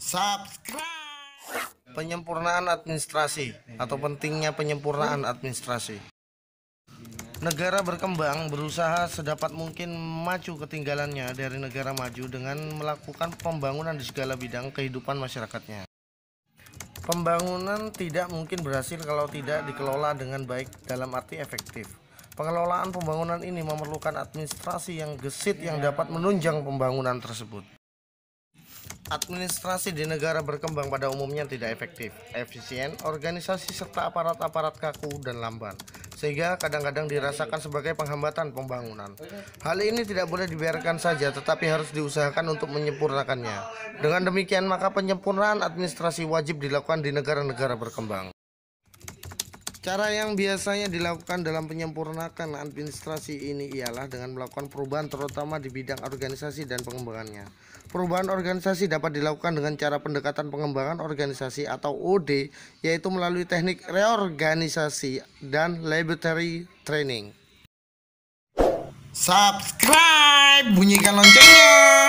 subscribe penyempurnaan administrasi atau pentingnya penyempurnaan administrasi negara berkembang berusaha sedapat mungkin maju ketinggalannya dari negara maju dengan melakukan pembangunan di segala bidang kehidupan masyarakatnya Pembangunan tidak mungkin berhasil kalau tidak dikelola dengan baik dalam arti efektif. Pengelolaan pembangunan ini memerlukan administrasi yang gesit yang dapat menunjang pembangunan tersebut. Administrasi di negara berkembang pada umumnya tidak efektif, efisien, organisasi serta aparat-aparat kaku dan lamban, sehingga kadang-kadang dirasakan sebagai penghambatan pembangunan. Hal ini tidak boleh dibiarkan saja, tetapi harus diusahakan untuk menyempurnakannya. Dengan demikian, maka penyempurnaan administrasi wajib dilakukan di negara-negara berkembang. Cara yang biasanya dilakukan dalam penyempurnakan administrasi ini ialah dengan melakukan perubahan terutama di bidang organisasi dan pengembangannya. Perubahan organisasi dapat dilakukan dengan cara pendekatan pengembangan organisasi atau OD yaitu melalui teknik reorganisasi dan laboratory training. Subscribe, bunyikan loncengnya.